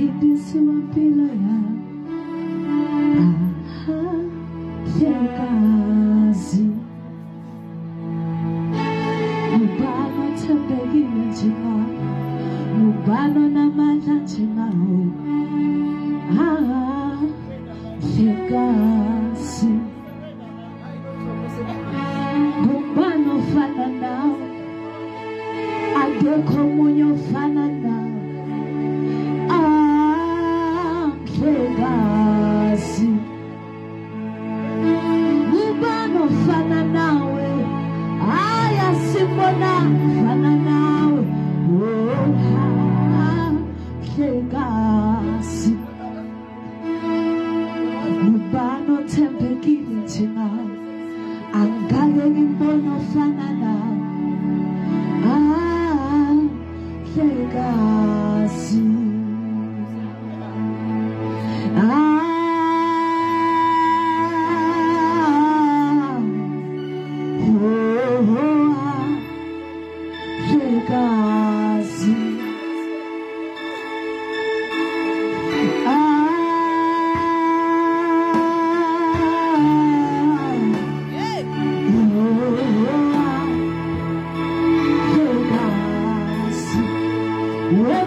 msindisi wa mpilo ya aha vyekazi mubano tembegile njima mubano na mala aha vyekazi mubano fana nao akekho munye ofana nas Urbano tempekili txina Ang galerin bono flanana Ah, plegasi Ah, oh, oh, ah, plegasi Whoa!